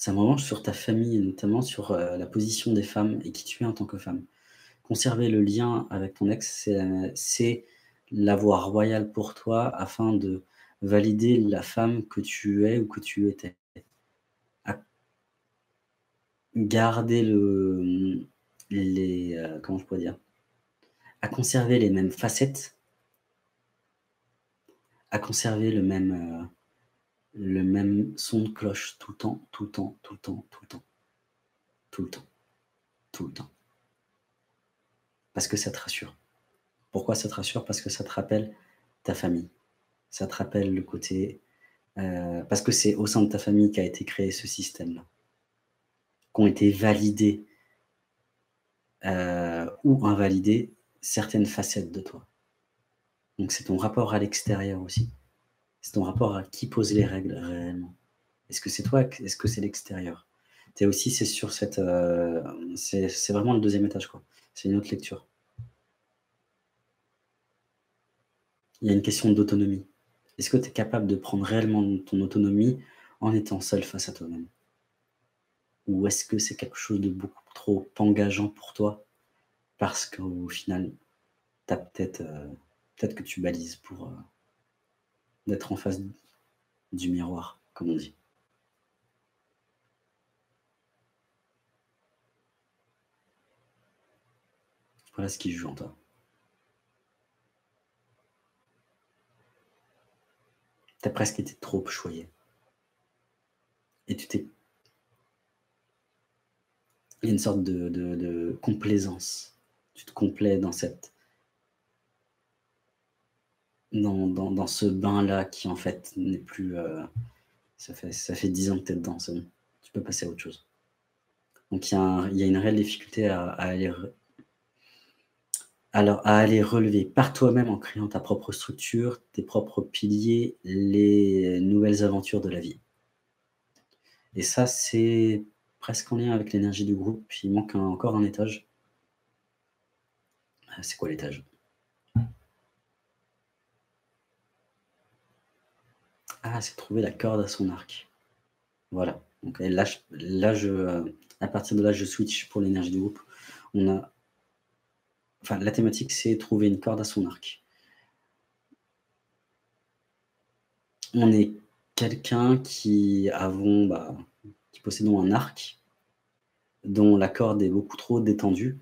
C'est un moment sur ta famille et notamment sur, heu, la position des femmes et qui tu es en tant que femme. Conserver le lien avec ton ex, c'est, c'est la voie royale pour toi afin de valider la femme que tu es ou que tu étais. Garder le, les, heu, comment je pourrais dire? À conserver les mêmes facettes à conserver le même, heu, le même son de cloche tout le temps, tout le temps, tout le temps, tout le temps. Tout le temps, tout le temps. Parce que ça te rassure. Pourquoi ça te rassure? Parce que ça te rappelle ta famille. Ça te rappelle le côté, heu, parce que c'est au sein de ta famille qu'a été créé ce système-là. Qu'ont été validés heu, ou invalidés certaines facettes de toi. Donc c'est ton rapport à l'extérieur aussi. C'est ton rapport à qui pose les règles réellement. Est-ce que c'est toi? Est-ce que c'est l'extérieur? Aussi c'est sur cette, heu, c'est vraiment le 2e étage quoi. C'est une autre lecture. Il y a une question d'autonomie. Est-ce que tu es capable de prendre réellement ton autonomie en étant seule face à toi-même? Ou est-ce que c'est quelque chose de beaucoup trop engageant pour toi? Parce qu'au final, tu as peut-être, heu, peut-être que tu balises pour, heu, d'être en face du miroir, comme on dit. Voilà ce qui joue en toi. Tu as presque été trop choyée. Et tu t'es il y a une sorte de complaisance. Tu te complais dans cette dans dans ce bain-là qui en fait n'est plus, heu, ça fait ça fait 10 ans que tu es dedans, c'est bon. Tu peux passer à autre chose. Donc il y a il y a une réelle difficulté à aller alors à aller relever par toi-même en créant ta propre structure, tes propres piliers, les nouvelles aventures de la vie. Et ça, c'est presque en lien avec l'énergie du groupe, il manque encore un étage. Ah, c'est quoi l'étage? Ah, c'est trouver la corde à son arc. Voilà, donc là heu, à partir de là, je switch pour l'énergie du groupe. On a enfin la thématique, c'est trouver une corde à son arc. On est quelqu'un qui avons, bah, possédons un arc, dont la corde est beaucoup trop détendue.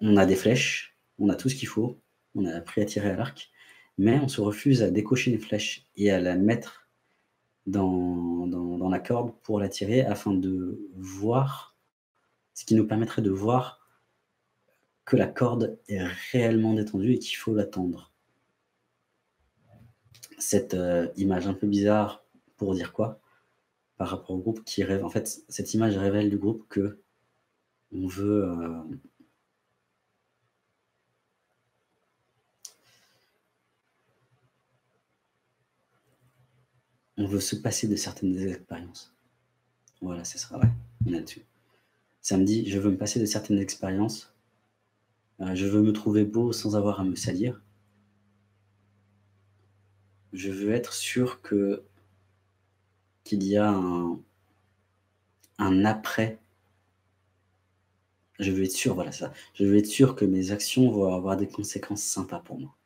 On a des flèches, on a tout ce qu'il faut, on a appris à tirer à l'arc, mais on se refuse à décocher une flèche et à la mettre dans la corde pour la tirer afin de voir ce qui nous permettrait de voir que la corde est réellement détendue et qu'il faut la tendre. Cette, heu, image un peu bizarre pour dire quoi? Par rapport au groupe qui rêve en fait, cette image révèle du groupe qu'on veut, heu on veut se passer de certaines expériences. Voilà, c'est ça, ouais, on est là-dessus. Ça me dit: «Je veux me passer de certaines expériences, heu, je veux me trouver beau sans avoir à me salir». Je veux être sûr que qu'il y a un après je veux être sûr, voilà, ça. Je veux être sûr que mes actions vont avoir des conséquences sympas pour moi.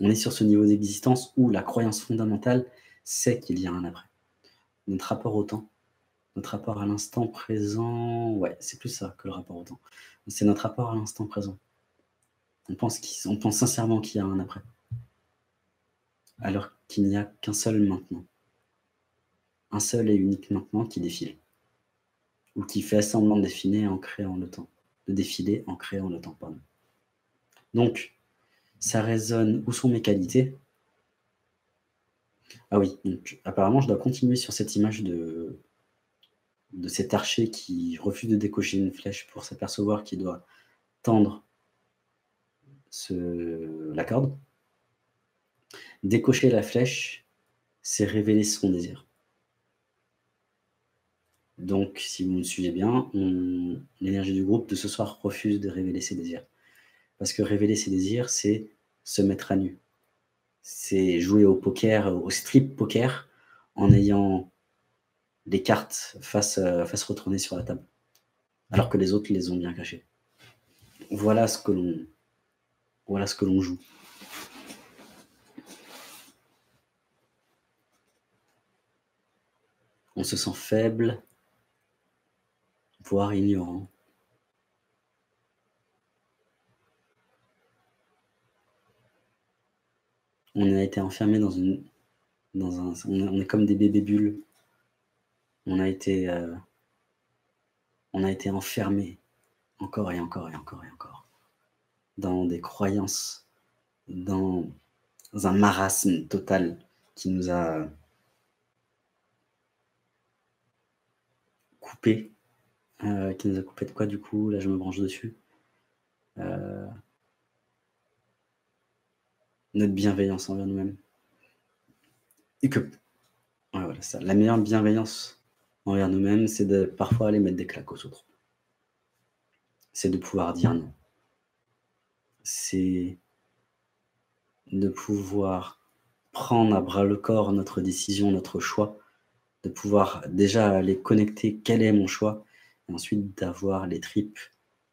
On est sur ce niveau d'existence où la croyance fondamentale, c'est qu'il y a un après. Notre rapport au temps, notre rapport à l'instant présent, ouais, c'est plus ça que le rapport au temps. C'est notre rapport à l'instant présent. On pense on pense sincèrement qu'il y a un après. Alors qu'il n'y a qu'un seul maintenant. Un seul et unique maintenant qui défile. Ou qui fait semblant de défiler en créant le temps de défiler en créant le temps. Donc, ça résonne où sont mes qualités? Ah oui, donc apparemment, je dois continuer sur cette image de de cet archer qui refuse de décocher une flèche pour s'apercevoir qu'il doit tendre la corde. Décocher la flèche, c'est révéler son désir. Donc, si vous me suivez bien, l'énergie du groupe de ce soir refuse de révéler ses désirs. Parce que révéler ses désirs, c'est se mettre à nu. C'est jouer au poker, au strip poker, en ayant les cartes face, euh, face retournées sur la table. Alors que les autres les ont bien cachées. Voilà ce que l'on voilà ce que l'on joue. On se sent faible, voire ignorant. On a été enfermé dans une... Dans un, on est comme des bébés bulles. On a été... Euh, on a été enfermé encore et encore et encore et encore dans des croyances, dans un marasme total qui nous a coupé. Euh, qui nous a coupé de quoi du coup? Là, je me branche dessus. Euh, notre bienveillance envers nous-mêmes. Et que, voilà, ça. La meilleure bienveillance envers nous-mêmes, c'est de parfois aller mettre des claques aux autres. C'est de pouvoir dire non c'est de pouvoir prendre à bras le corps notre décision, notre choix, de pouvoir déjà aller connecter quel est mon choix, ensuite d'avoir les tripes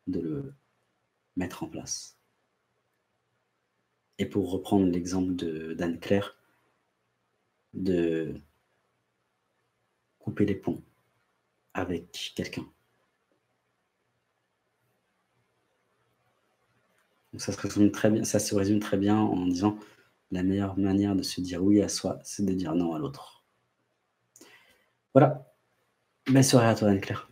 de le mettre en place. Et pour reprendre l'exemple d'Anne-Claire, de couper les ponts avec quelqu'un. ça se, résume très bien, ça se résume très bien en disant la meilleure manière de se dire oui à soi, c'est de dire non à l'autre. Voilà. Belle soirée à toi, Anne-Claire.